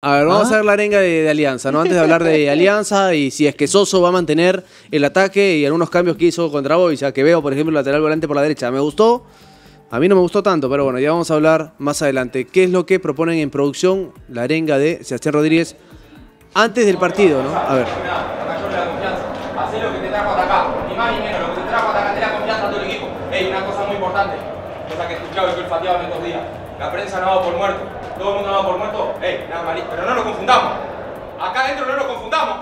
A ver, vamos ¿Ah? a ver la arenga de, de Alianza, ¿no? Antes de hablar de Alianza y si es que Soso va a mantener el ataque y algunos cambios que hizo contra Boisa, que veo, por ejemplo, el lateral volante por la derecha. Me gustó, a mí no me gustó tanto, pero bueno, ya vamos a hablar más adelante. ¿Qué es lo que proponen en producción la arenga de Sebastián Rodríguez antes del partido, ¿no? A ver. lo que te trajo hasta acá, ni más ni menos, lo que te trajo hasta acá, te la confianza a todo el equipo. Ey, una cosa muy importante, cosa que he escuchado y que en estos días. La prensa no va por muerto, todo el mundo va por muerto. Ey, nada pero no nos confundamos. Acá adentro no nos confundamos.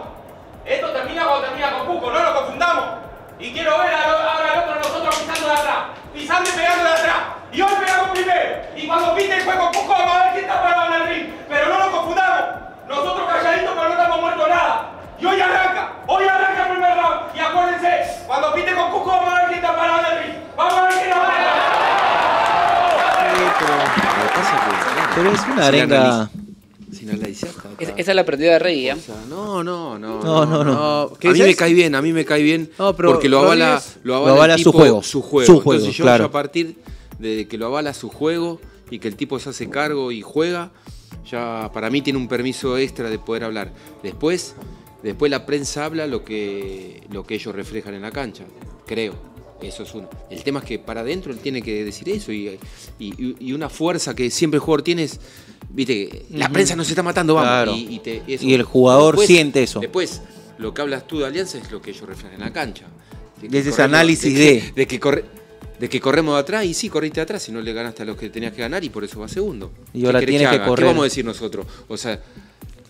Esto termina cuando termina con Cuco, no nos confundamos. Y quiero ver ahora al otro nosotros pisando de atrás, pisando y pegando de atrás. Y hoy pegamos primero. Y cuando pinte el juego Cuco, vamos a ver quién está parado en el ring. Pero no nos confundamos. Nosotros calladitos, pero no estamos muertos nada. Y hoy arranca, hoy arranca el primer round. Y acuérdense, cuando pinte con Cuco, vamos a ver quién está parado en el ring. Vamos a ver quién nos va Pero es una arenga. Sin analizar. Es- esa es la prendida de Rey, ¿ya? No, no, no. No, no, no. ¿Qué A mí dices? me cae bien, a mí me cae bien. No, pero porque lo avala, Rodríguez- lo avala, Lo avala el su juego. Su juego. Su juego, Entonces yo, claro. yo a partir de que lo avala su juego y que el tipo se hace cargo y juega, ya para mí tiene un permiso extra de poder hablar. Después, después la prensa habla lo que, lo que ellos reflejan en la cancha, creo. Eso es uno. El tema es que para adentro él tiene que decir eso y, y- y una fuerza que siempre el jugador tiene es, viste, la prensa nos está matando, vamos. Claro. Y, te- el jugador siente eso. Después, lo que hablas tú de Alianza es lo que ellos reflejan en la cancha. De Es ese corremos- análisis de. de- que- de que corre- de que corremos de atrás y sí, corriste de atrás y no le ganaste a los que tenías que ganar y por eso va segundo. Y ¿Qué ahora tienes que haga? correr. ¿Qué vamos a decir nosotros? O sea,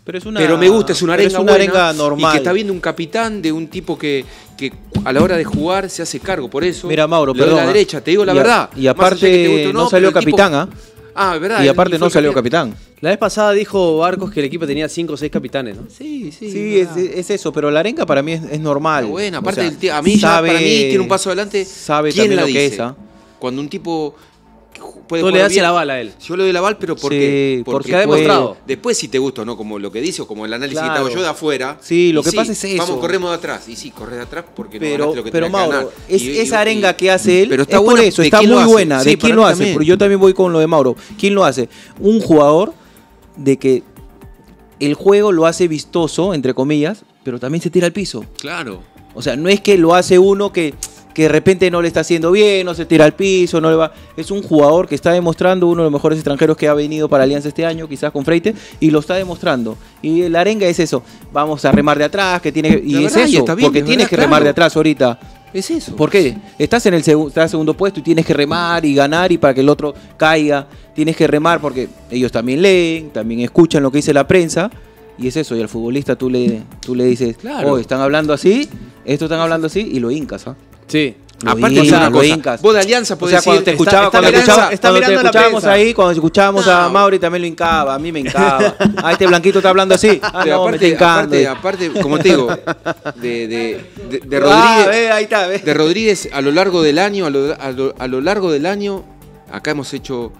Pero, es una, pero me gusta, es una arenga, es una arenga normal. Y que está viendo un capitán de un tipo que, que a la hora de jugar se hace cargo. Por eso, Mira, Mauro, doy perdón, la ¿ah? derecha, te digo la Y a- verdad. y aparte que no salió el capitán, ¿ah? Ah, es verdad. Y aparte no salió capitán. La vez pasada dijo Barcos que el equipo tenía 5 o 6 capitanes, ¿no? Sí, sí. Sí, es, eso, pero la arenga para mí es, es normal. Bueno, O aparte sea, ti- a mí ya para mí tiene un paso adelante. Sabe ¿Quién también la lo que dice? es, ¿ah? Cuando un tipo que puede Tú le das bien- la bala a él. Yo le doy la bala, pero porque, Sí, porque ha puede- demostrado. Después si te gusta o no, como lo que dice o como el análisis Claro. que te hago yo de afuera. Sí, lo que pasa es eso. Vamos, corremos de atrás. Y sí, corres de atrás porque no Pero, ganaste lo que pero Mauro, ganar. es, Y- y- esa y- arenga que hace él pero está es por buena, eso, ¿de está muy buena. ¿De quién lo hace? Porque yo también voy con lo de Mauro. ¿Quién lo hace? Un jugador de que el juego lo hace vistoso, entre comillas, pero también se tira al piso. Claro. O sea, no es que lo hace uno que, que de repente no le está haciendo bien, no se tira al piso, no le va. Es un jugador que está demostrando, uno de los mejores extranjeros que ha venido para Alianza este año, quizás con Freite, y lo está demostrando. Y la arenga es eso. Vamos a remar de atrás, que tiene Y es eso, bien, porque es tienes que remar de atrás ahorita. Es eso. ¿Por qué? Estás en el estás segundo puesto y tienes que remar y ganar y para que el otro caiga, tienes que remar porque ellos también leen, también escuchan lo que dice la prensa y es eso. Y al futbolista tú le, tú le dices, Claro. oh, están hablando así, estos están hablando así y lo hincas, ¿ah? Sí. Aparte, una cosa. Vos de Alianza O podés sea, cuando te decir, escuchaba, está- está escuchaba- mirando- está cuando te escuchábamos ahí, cuando escuchábamos a No. Mauri también lo hincaba, a mí me hincaba. A este blanquito está hablando así. Ah, no, me aparte, está hincando. aparte, aparte, como te digo, de, de, de- de Ah, Rodríguez, ve, ahí está, ve. de Rodríguez a lo largo del año, a lo, a lo- a lo largo del año, acá hemos hecho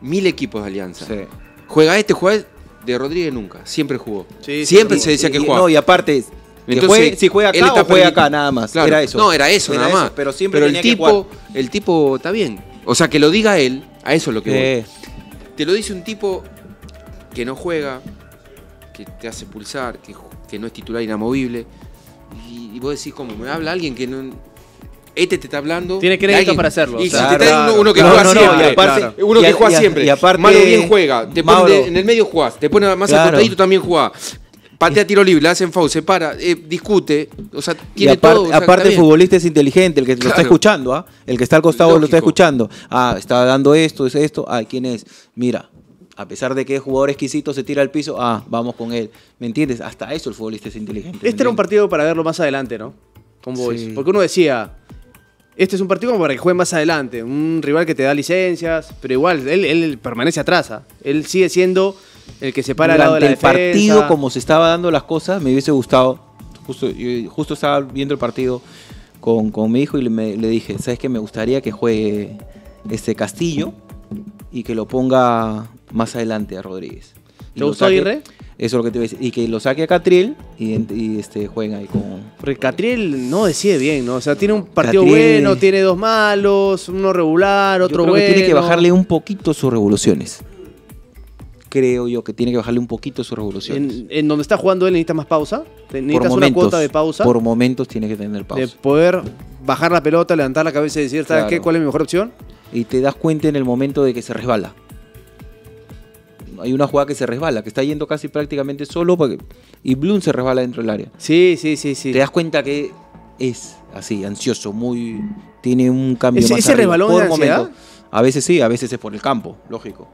mil equipos de alianza. Sí. Juega este, juega este, de Rodríguez nunca, siempre jugó. Sí, siempre se decía que jugaba. No, y aparte, Entonces, juegue- si juega él acá está o juega acá, nada más. Claro. Era eso. No, era eso, nada más. Pero siempre el tenía que tipo, jugar. el tipo está bien. O sea, que lo diga él, a eso es lo que voy. Eh, Te lo dice un tipo que no juega, que te hace pulsar, que, que no es titular inamovible. Y, y vos decís, ¿cómo? ¿Me habla alguien que no.? Este te está hablando. Tiene crédito alguien- para hacerlo, Y si te trae claro, uno, uno que claro. juega No, no, siempre. y aparte- claro. Uno que juega siempre. y aparte- Malo bien juega. Te pone de- en el medio jugás. Te pone más Claro. acostadito también juega. Patea tiro libre, le hacen foul, se para, eh, discute. O sea, y tiene aparte, todo. o sea, aparte el futbolista es inteligente, el que lo está escuchando, ¿ah? El que está al costado lo está escuchando. Ah, está dando esto, es esto. Ah, ¿quién es? Mira, a pesar de que es jugador exquisito, se tira al piso. Ah, vamos con él. ¿Me entiendes? Hasta eso el futbolista es inteligente. ¿me Este era un partido para verlo más adelante, ¿no? Con Boys. Sí. Porque uno decía, este es un partido como para que juegue más adelante. Un rival que te da licencias, pero igual, él, él permanece atrás. ¿ah? Él sigue siendo el que se para al lado de la el defensa. partido, como se estaba dando las cosas, me hubiese gustado. Justo, yo justo estaba viendo el partido con, con mi hijo y le, me- le dije, ¿sabes qué? Me gustaría que juegue este Castillo y que lo ponga más adelante a Rodríguez. ¿Te lo gustó Aguirre? Eso es lo que te voy a decir. Y que lo saque a Catriel y, y, este, jueguen ahí con... Porque Catriel no decide bien, ¿no? O sea, tiene un partido Catriel- bueno, tiene dos malos, uno regular, Yo otro creo bueno. que tiene que bajarle un poquito sus revoluciones. Creo yo que tiene que bajarle un poquito sus revoluciones. En, en donde está jugando él necesita más pausa. Por Necesitas una cuota de pausa. Por momentos tiene que tener de pausa. poder bajar la pelota, levantar la cabeza y decir, ¿sabes Claro. qué? ¿Cuál es mi mejor opción? Y te das cuenta en el momento de que se resbala. Hay una jugada que se resbala, que está yendo casi prácticamente solo porque- y Bloom se resbala dentro del área. Sí, sí, sí, sí. Te das cuenta que es así, ansioso, muy tiene un cambio ¿Ese- más ese arriba. resbalón Por de ansiedad? A veces sí, a veces es por el campo, lógico.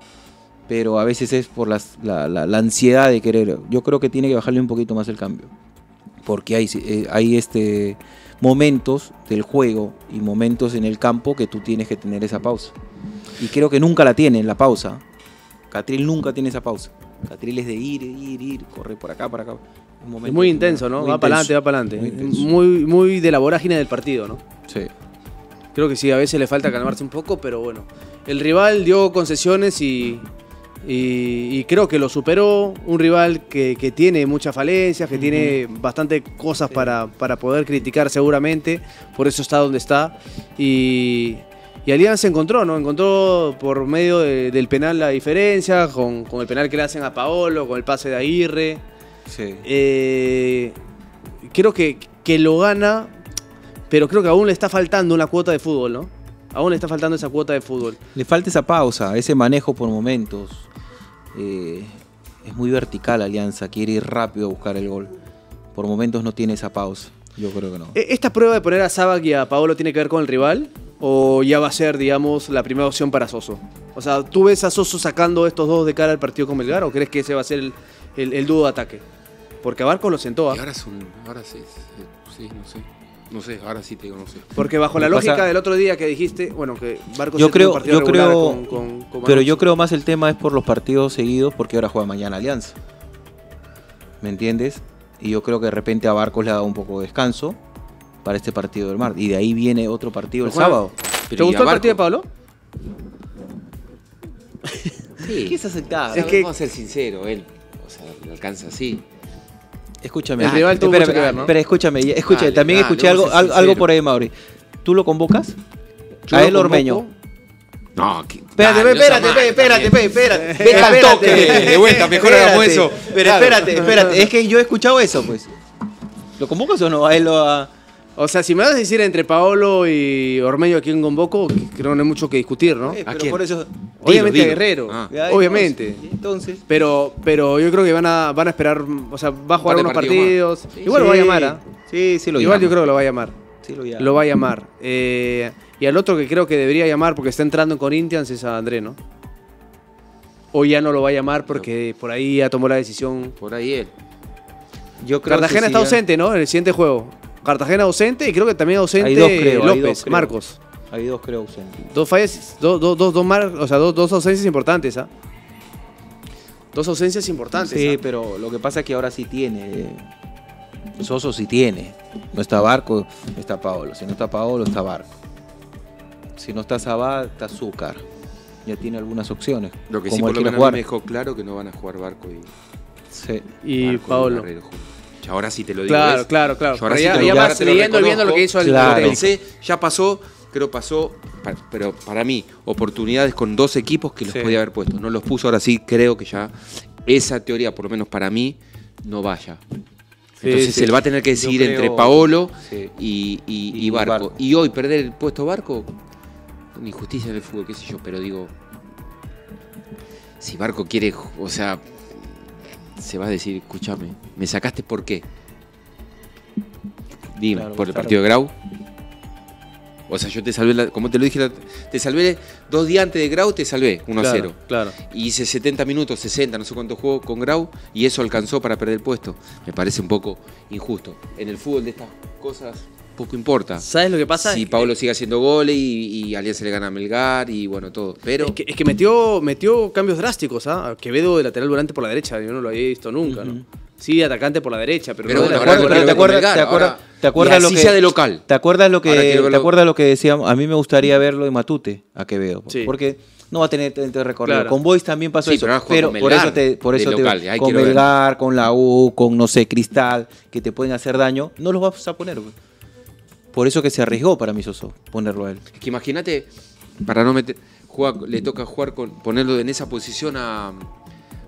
Pero a veces es por las- la, la- la ansiedad de querer. Yo creo que tiene que bajarle un poquito más el cambio. Porque hay, eh, hay este, momentos del juego y momentos en el campo que tú tienes que tener esa pausa. Y creo que nunca la tiene, la pausa. Catril nunca tiene esa pausa. Catril es de ir, ir, ir, correr por acá, por acá. Un momento Es muy intenso, ¿no? muy va para adelante, va para muy adelante. intenso. Muy, muy de la vorágine del partido, ¿no? Sí. Creo que sí, a veces le falta calmarse un poco, pero bueno. El rival dio concesiones y, y, y creo que lo superó. Un rival que, que tiene muchas falencias, que tiene bastante cosas para, para poder criticar seguramente. Por eso está donde está. Y, y Alianza encontró, ¿no? Encontró por medio de- del penal la diferencia, con, con el penal que le hacen a Paolo, con el pase de Aguirre. Sí. Eh, creo que, que lo gana, pero creo que aún le está faltando una cuota de fútbol, ¿no? Aún le está faltando esa cuota de fútbol. Le falta esa pausa, ese manejo por momentos. Eh, es muy vertical Alianza, quiere ir rápido a buscar el gol. Por momentos no tiene esa pausa. Yo creo que no. ¿E- ¿Esta prueba de poner a Sabac y a Paolo tiene que ver con el rival? ¿O ya va a ser, digamos, la primera opción para Soso? O sea, ¿tú ves a Soso sacando estos dos de cara al partido con Melgar o crees que ese va a ser el, el, el dúo de ataque? Porque a Barco lo sentó, ¿ah? Y ahora son. Ahora sí. Sí, no sé. No sé, ahora sí te digo, no sé. Porque bajo la lógica pasa- del otro día que dijiste, bueno, que Barco Yo creo, un partido yo creo, con- con- con pero yo creo más el tema es por los partidos seguidos, porque ahora juega mañana Alianza. ¿Me entiendes? Y yo creo que de repente a Barcos le ha dado un poco de descanso para este partido del mar. Y de ahí viene otro partido el Juan, sábado. ¿Te Pero ¿y gustó el partido de? Pablo? Sí. ¿Qué es aceptado? Es que- Vamos a ser sinceros, él. O sea, le alcanza así. Escúchame. El rival tuvo espera, mucho que ver, ¿no? Espera, escúchame, escúchame. Dale, también dale, escuché algo, algo, por ahí, Mauri. ¿Tú lo convocas? Yo a él. Ormeño. No, que, Espérate, dale, espérate, mal espérate, espérate, espérate. Deja el espérate. toque, de vuelta, mejor hagamos eso. Pero espérate, espérate. Es que yo he escuchado eso, pues. ¿Lo convocas o no? A él lo a... O sea, si me vas a decir entre Paolo y Ormeño a quién convoco, creo que no hay mucho que discutir, ¿no? Eh, ¿A pero quién? por eso... Obviamente dilo. Guerrero, Ah. Obviamente. Entonces... Pero, pero yo creo que van a, van a esperar, o sea, va a jugar unos partidos. Igual lo va a llamar, ¿ah? Sí, sí lo Igual llama. yo creo que lo va a llamar. Sí lo llama. Lo va a llamar. Eh, y al otro que creo que debería llamar porque está entrando en Corinthians es a André, ¿no? O ya no lo va a llamar porque por ahí ya tomó la decisión. Por ahí él. Yo creo que Cartagena sí, está ya- ausente, ¿no? En el siguiente juego. Cartagena ausente y creo que también ausente Hay dos, creo, hay López, dos, creo. Marcos. Hay dos creo ausentes. Dos fallas, dos, dos, dos, dos, mar- o sea, dos, dos ausencias importantes, ¿ah? Dos ausencias importantes. Sí, ¿ah? pero lo que pasa es que ahora sí tiene. Soso sí tiene. No está Barco, está Paolo. Si no está Paolo, está Barco. Si no está Sabá, está Azúcar. Ya tiene algunas opciones. Lo que sí por lo menos jugar. me dejó claro que no van a jugar Barco y, Sí. Y Barco Paolo. Ahora sí te lo digo. Claro, ¿ves? claro, claro. Yo ahora Pero sí ya- te lo ya digo, vas ahora te lo leyendo y viendo lo que hizo el Claro. Pensé, ya pasó, creo pasó, pa- pero para mí, oportunidades con dos equipos que los Sí. podía haber puesto. No los puso, ahora sí creo que ya esa teoría, por lo menos para mí, no vaya. Sí, Entonces sí. se le va a tener que decidir creo- entre Paolo sí. y, y- y Y Barco. Barco. Y hoy perder el puesto Barco, una injusticia en el fútbol, qué sé yo, pero digo, si Barco quiere, o sea, se va a decir, escúchame, ¿me sacaste por qué? Dime, Claro, por el claro. partido de Grau. O sea, yo te salvé, la- como te lo dije, la- te salvé dos días antes de Grau, te salvé 1 a 0. Claro, claro. Y hice 70 minutos, 60, no sé cuánto juego con Grau, y eso alcanzó para perder el puesto. Me parece un poco injusto. En el fútbol de estas cosas poco importa. ¿Sabes lo que pasa? Si Pablo sigue haciendo goles y, y Alianza le gana a Melgar y bueno, todo. Pero Es que, es que metió, metió cambios drásticos, ¿ah? Quevedo de lateral volante por la derecha, yo no lo había visto nunca, ¿no? Sí, atacante por la derecha, pero, Pero no de bueno, ¿Te acuerdas, te te lo que sea de local. ¿Te acuerdas lo que te acuerdas lo que decíamos? A mí me gustaría verlo en Matute a Quevedo, Sí. porque no va a tener tanto recorrido. Claro. Con Boys también pasó Sí, eso, pero por Melgar, eso te por eso te local, con ver. Melgar, con la U, con no sé, Cristal, que te pueden hacer daño, no los vas a poner. Por eso que se arriesgó para mí Soso ponerlo a él. es que imagínate, para no meter, juega- le toca jugar con, ponerlo en esa posición a,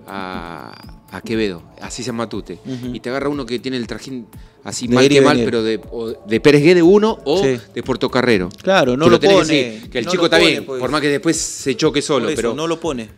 a, a Quevedo, así se llama Matute, Ujú. y te agarra uno que tiene el trajín así De mal que mal, venir. pero de, o de Pérez Guede uno o Sí. de Portocarrero. Claro, no lo tenés pone, que decir, que el no chico lo está pone, bien, pues. por más que después se choque solo, eso, pero no lo pone.